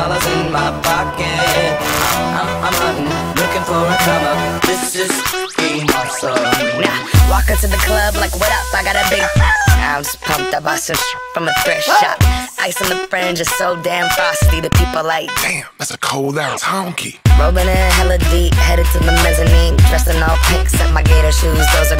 dollars in my pocket. I'm, I'm hunting, looking for a come up. This is being awesome. Nah, walk into the club like, what up? I got a big. I'm just pumped. I bought some from a thrift shop. Ice on the fringe is so damn frosty. The people like Damn, that's a cold ass honky. rolling in hella deep, headed to the mezzanine. Dressed in all pink, set my gator shoes. Those are